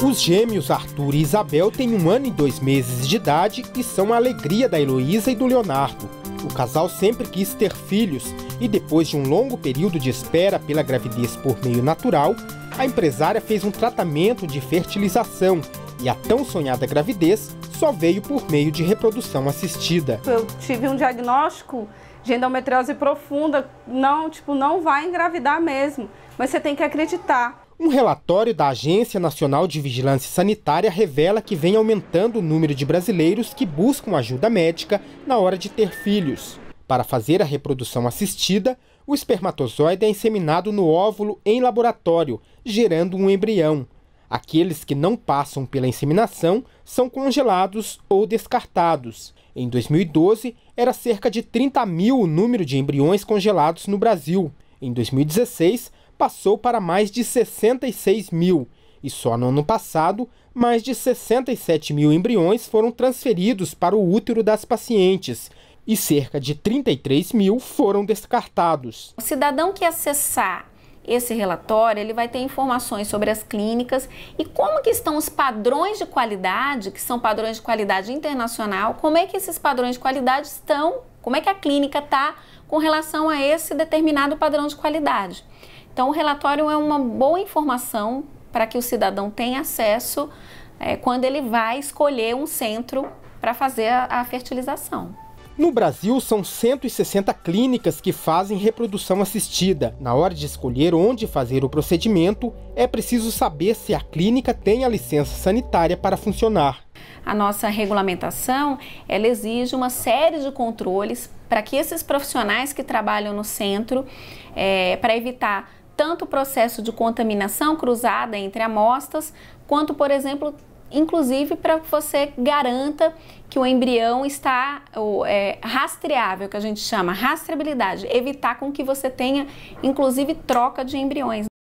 Os gêmeos Arthur e Isabel têm um ano e dois meses de idade e são a alegria da Heloísa e do Leonardo. O casal sempre quis ter filhos e, depois de um longo período de espera pela gravidez por meio natural, a empresária fez um tratamento de fertilização e a tão sonhada gravidez só veio por meio de reprodução assistida. Eu tive um diagnóstico de endometriose profunda, não, tipo, não vai engravidar mesmo, mas você tem que acreditar. Um relatório da Agência Nacional de Vigilância Sanitária revela que vem aumentando o número de brasileiros que buscam ajuda médica na hora de ter filhos. Para fazer a reprodução assistida, o espermatozoide é inseminado no óvulo em laboratório, gerando um embrião. Aqueles que não passam pela inseminação são congelados ou descartados. Em 2012, era cerca de 30 mil o número de embriões congelados no Brasil. Em 2016, passou para mais de 66 mil, e só no ano passado, mais de 67 mil embriões foram transferidos para o útero das pacientes e cerca de 33 mil foram descartados. O cidadão que acessar esse relatório, ele vai ter informações sobre as clínicas e como que estão os padrões de qualidade, que são padrões de qualidade internacional, como é que esses padrões de qualidade estão, como é que a clínica está com relação a esse determinado padrão de qualidade. Então, o relatório é uma boa informação para que o cidadão tenha acesso é, quando ele vai escolher um centro para fazer a, a fertilização. No Brasil, são 160 clínicas que fazem reprodução assistida. Na hora de escolher onde fazer o procedimento, é preciso saber se a clínica tem a licença sanitária para funcionar. A nossa regulamentação, ela exige uma série de controles para que esses profissionais que trabalham no centro, é, para evitar tanto o processo de contaminação cruzada entre amostras, quanto, por exemplo, inclusive para que você garanta que o embrião está é, rastreável, que a gente chama rastreabilidade, evitar com que você tenha, inclusive, troca de embriões.